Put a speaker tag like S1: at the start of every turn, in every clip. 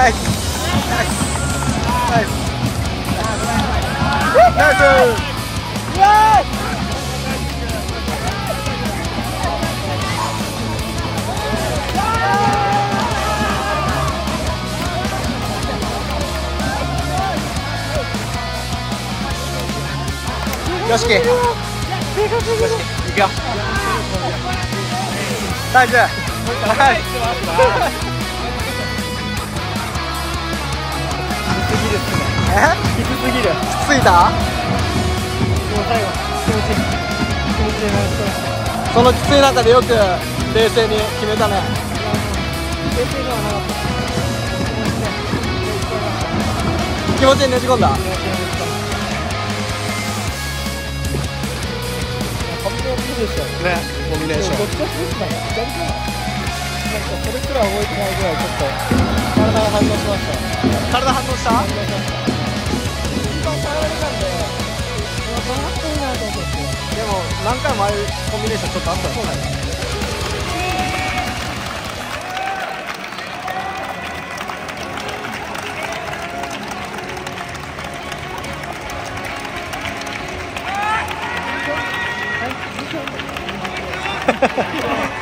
S1: ナイスナイスナイスうわよし。きよし。き行くよ。大丈夫え？
S2: きつすぎる。
S1: きついた
S2: もう最後気持ち気持ちで回してました
S1: そのきつい中でよく冷静に決めたね。
S2: 冷静ではなかった
S1: 気持ちにねじ込んだ。
S2: 完璧でしたよ
S1: ね。コンビネーション。
S2: どっちかっていうと左かななんかそれすら覚えてないぐらいちょっと体が反応しました。
S1: 体反応した？
S2: れたんでと思って
S1: でも何回もああいうコンビネーションちょっとあったそうだね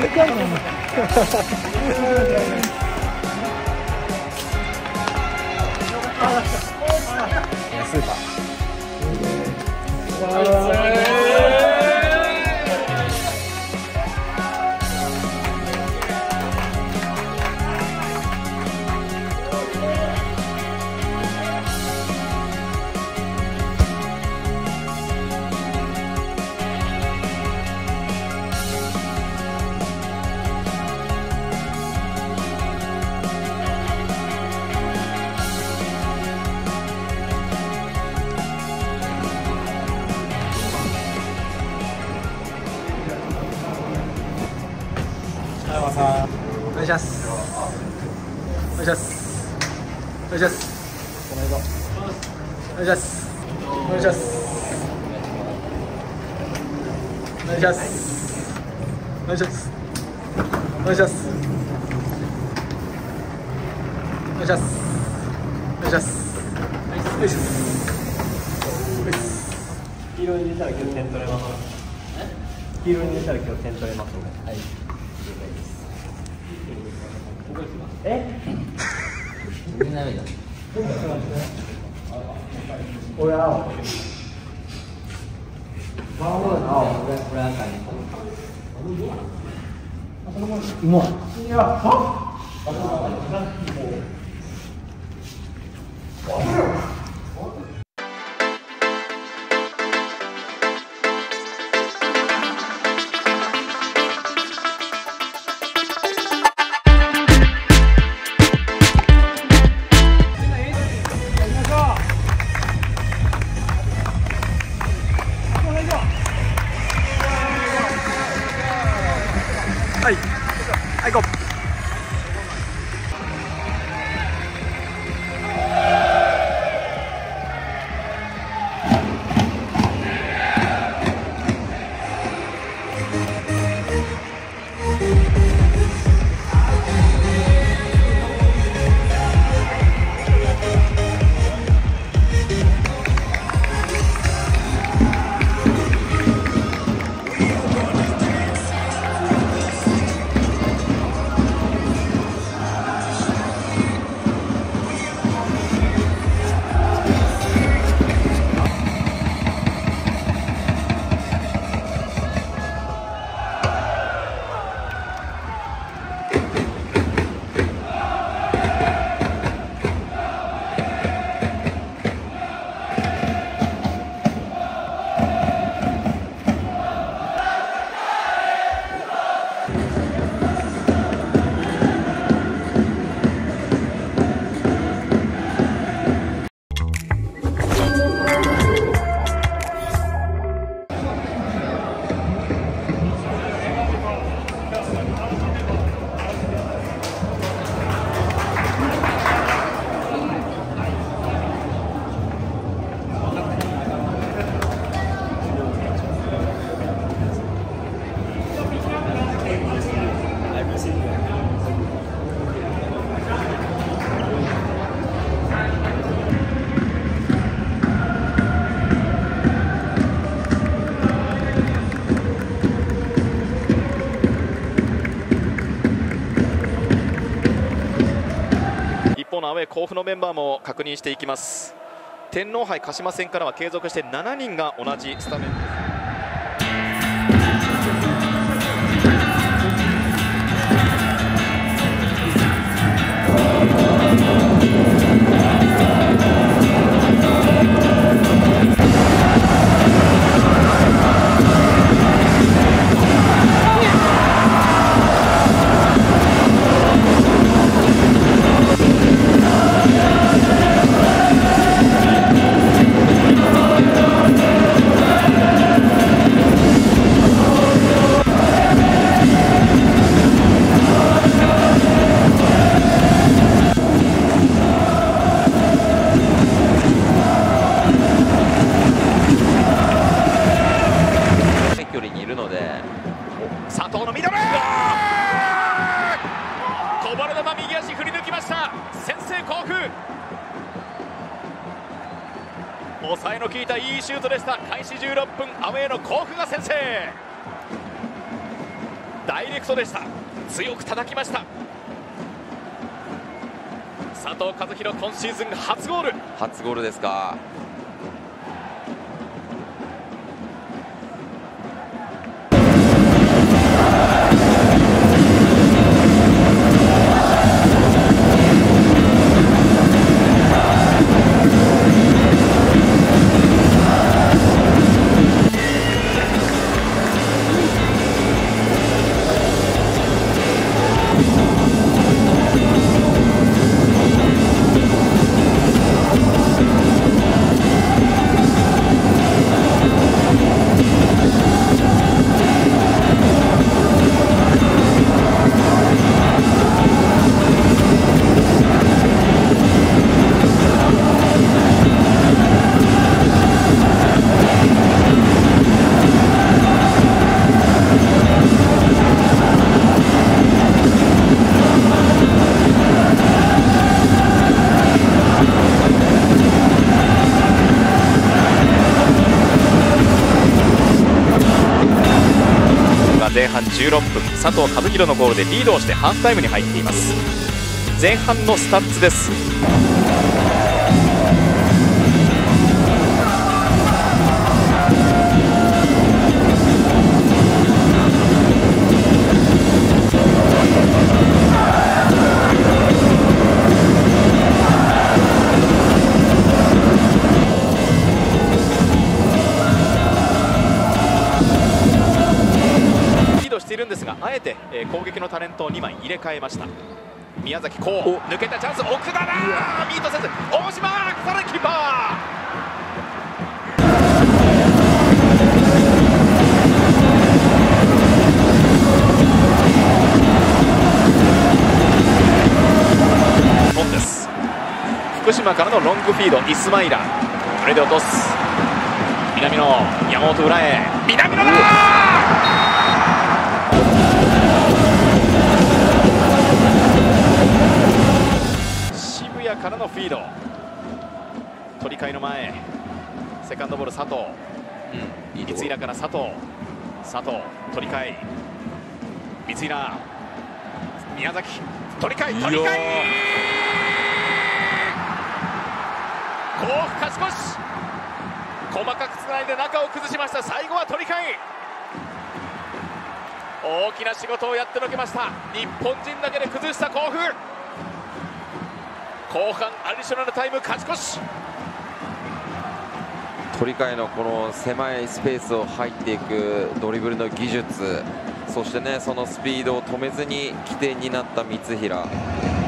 S1: 抜かんの願いしますお願いします。お願いしますお願いしますお願いしますお願いします
S2: 黄色に入れたら今日点取れます黄色に入れたら今日点取れますのではいえ
S3: みんな目だ。
S2: 俺青ワンホールの青
S3: これこれ赤に。
S2: うまい。いやは？
S4: アウェー甲府のメンバーも確認していきます。天皇杯鹿島戦からは継続して7人が同じスタメン。です叩きました。佐藤和弘今シーズン初ゴール。
S5: 初ゴールですか。
S4: 16分佐藤和弘のゴールでリードをしてハーフタイムに入っています。前半のスタッツです。れ替えました。宮崎こう抜けたチャンス奥田だ！ミートせず大島さらにキーパー。福島からのロングフィードイスマイラこれで落とす。南野山本裏へ。南野だからのフィード。取り替えの前。セカンドボール佐藤。
S5: いいとこ
S4: 三浦から佐藤。佐藤取り替え。三浦宮崎。取り替え取り替え。甲府勝ち越し。細かくつないで中を崩しました。最後は取り替え。大きな仕事をやってのけました。日本人だけで崩した甲府後半アディショナルタイム勝ち越し。
S5: 取り替えのこの狭いスペースを入っていくドリブルの技術そしてねそのスピードを止めずに起点になった三平。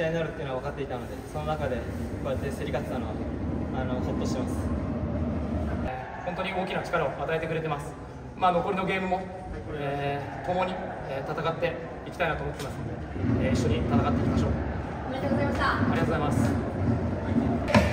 S1: 試合になるっていうのは分かっていたのでその中でこうやって競り勝てたのはあのほっとしてます。
S6: 本当に大きな力を与えてくれてます、まあ、残りのゲームも、えー共に、えー戦っていきたいなと思ってますので、えー一緒に戦っていきましょう。
S7: おめでとうございました。
S6: ありがとうございます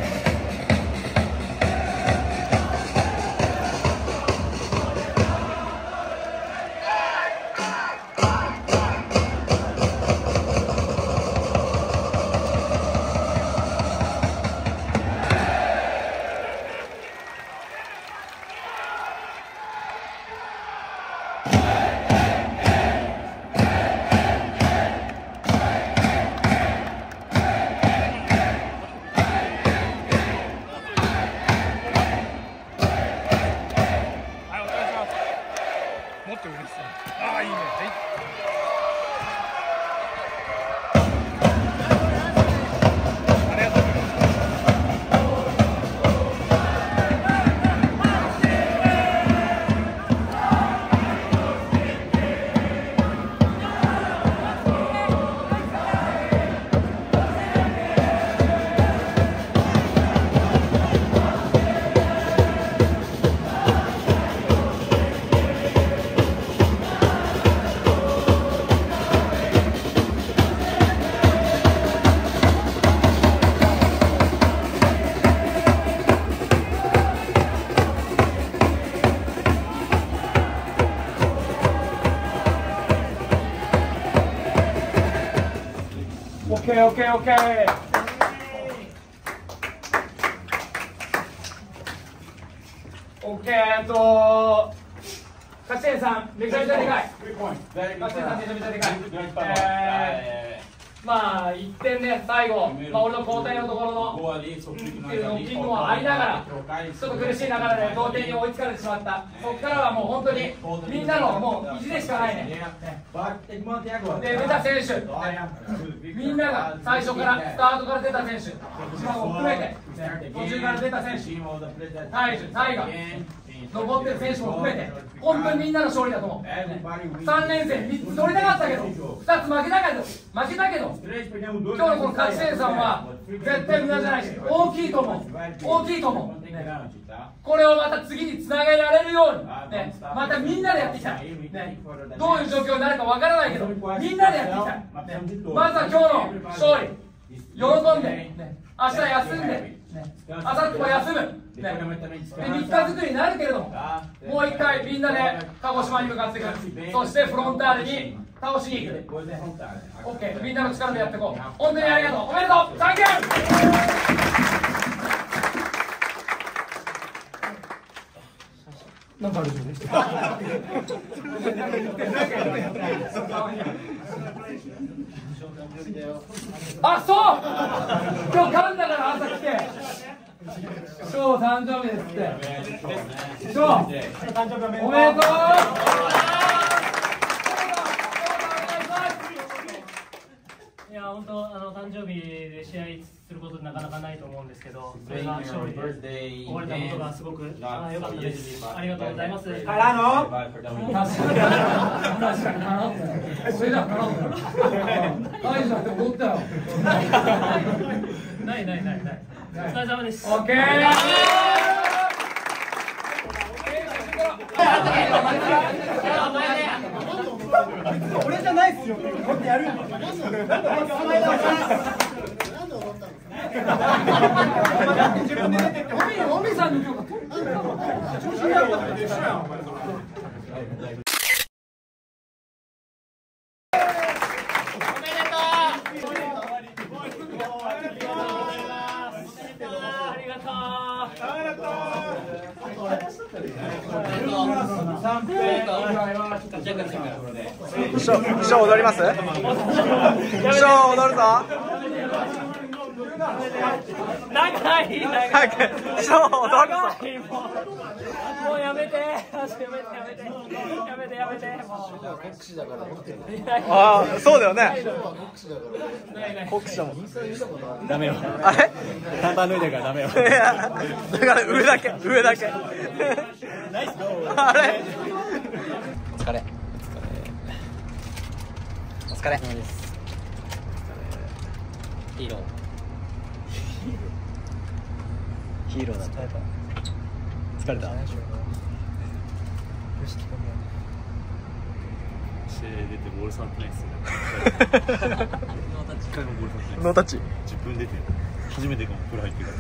S8: オッケーオッケーオッケーオッケーえっと勝ち点3めちゃめちゃでかい。勝ち点3めちゃめちゃでかい。えーまあ1点ね最後、まあ、俺の交代のところのっていうのキックもありながらちょっと苦しいながらで同点に追いつかれてしまった。そこからはもう本当にみんなのもう意地でしかないね。ね。で出た選手、ねみんなが最初からスタートから出た選手。島も含めて、ね途中から出た選手。大樹大河残ってる選手も含めて本当にみんなの勝利だと思う、3連戦3つ取りたかったけど2つ負けたけど負けたけど今日のこの勝ち点3は絶対無駄じゃないし大きいと思う。大きいと思う、ね。これをまた次につなげられるように、ね、またみんなでやってきたい、ね、どういう状況になるかわからないけどみんなでやってきたい、ね。まずは今日の勝利。喜んで、ね、明日休んで、ね、明後日も休む、ね、で3日作りになるけれどももう一回みんなで鹿児島に向かっていく。そしてフロンターレに倒しに行く。OK みんなの力でやっていこう。本当にありがとう。おめでとう。サンキュー。なんかあるでしょあ、そう今日噛んだから朝来て翔誕生日ですって翔おめでとう
S9: いや本当あの誕生日で試合することってなかなかないと思うんですけど、それが勝利で終われたことがすごくあ良かったです。ありがとうございます。
S6: からの
S8: 確かに確かになそれじゃな大事だって思ったよ
S9: ないないないない。お疲れ様です。
S8: オッケー
S1: 俺じゃないっすよこうやってやる。
S8: おみさんの今日が取った調子になったから一緒やんお前それ
S9: ありがとう。
S8: 師匠師匠踊ります？踊るぞ。
S9: 長い長い。
S8: 早く踊るぞ
S9: もうやめて。やめてやめてやめてやめて。もう。
S8: ああそうだよね。国士だもん
S1: ダメよ。
S8: あれ？
S1: 短パン脱いでるからダメよ。
S8: いやだから上だけ上だけ。あれ？
S3: お疲れ。お疲れ。ヒーロー。
S1: ヒーローだった疲れた。
S7: 試合出てボール触ってないっすよ一回もボール触ってない
S1: ノータッチ。
S7: 10分出て初めてかも風呂入ってから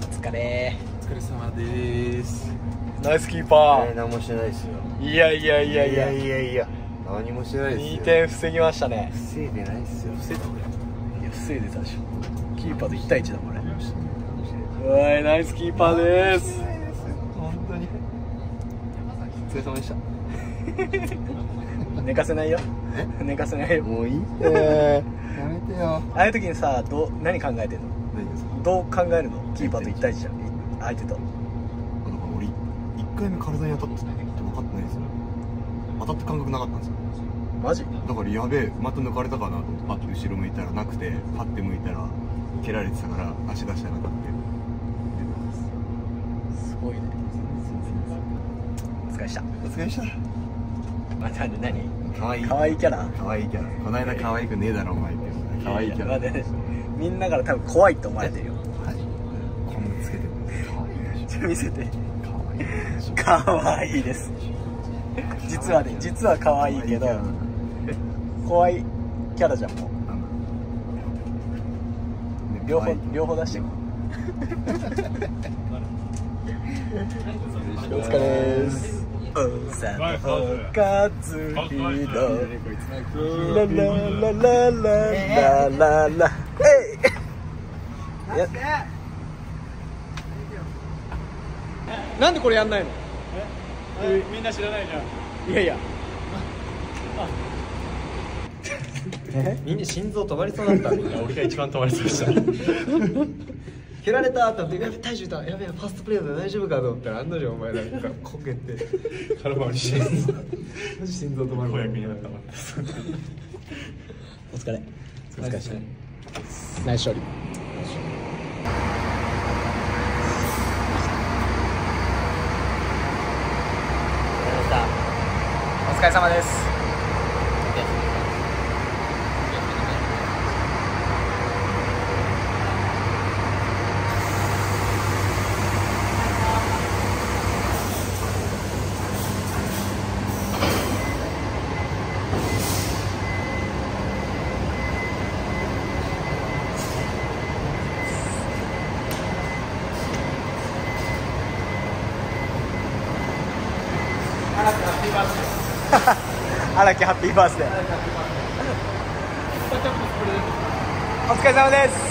S1: お疲れ
S7: お疲れ様です。
S1: ナイスキーパ
S10: えー、何もしてないですよ。
S1: ーいやいやいや。いや
S10: いやいや何もしてないですよ。
S1: 2点防ぎましたね。
S10: 防いでないですよ。防いだ
S1: いや防いでたでしょ。キーパーと1対1だこれ。おいナイスキーパーです。
S10: 本当に。お疲れ様でした。
S1: 寝かせないよ。寝かせないよ。
S10: もういいって
S1: え
S10: やめてよ。
S1: ああいう時にさどう何考えてんの？どう考えるの？キーパーと1対1じゃん。相手と。
S10: だから俺1回目体に当たって分かってないですよ当たって感覚なかったんですよ。
S1: マジ？
S10: だからやべえまた抜かれたかなと思ってパッて後ろ向いたらなくてパッて向いたら蹴られてたから足出したらなくて
S1: すごいね。お疲れした。
S10: お疲れでした。
S1: また何？何
S10: 可愛い。
S1: 可愛いキャラ。
S10: 可愛いキャラ。この間可愛くねえだろお前って可愛いキャラ。
S1: 待ってみんなから多分怖いって思われてるよ。
S10: はい。こんなつけてる。可愛いでし
S1: ちょっと見せて。
S10: ょ可愛いでしょ。
S1: 可愛いです 実はね実は可愛いけど怖いキャラじゃんもう。両方両方出してこう。お疲れです。おさのかずひろララララララララえいやなんでこれやんないの
S8: みんな知らないじゃん。
S1: いやいや。
S2: みんな心臓止まりそうだった。
S7: いや俺が一番止まりそうでした。
S2: 蹴られたって思ってやべ体重だやべファーストプレーだ大丈夫かと思ったら案の定お前なんかこけて。
S7: 空回りして。
S2: マジ心臓止まる。
S7: 子役になったわ
S1: お疲れ。お疲れナイス勝利お疲れ様です。荒木ハッピーバースデー。お疲れ様です。